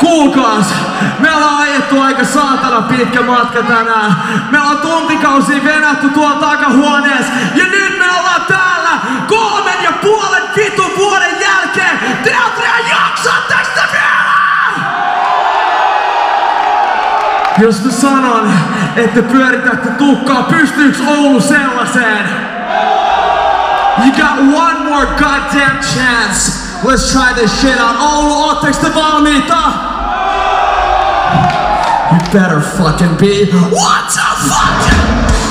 Kuulkaas, me ollaan ajettu aika saatana pitkä matka tänään. Me ollaan tuntikausia venätty tuolla takahuoneessa. Ja nyt me ollaan täällä kolmen ja puolen vitun vuoden jälkeen. Teatteria, jaksatteko te vielä? Jos mä sanon, että pyöritätte tukkaa, pystyyks Oulu sellaiseen? You got one more goddamn chance. Let's try this shit out. Oulu, ootteks te valmiita? You better fucking be. What the fuck?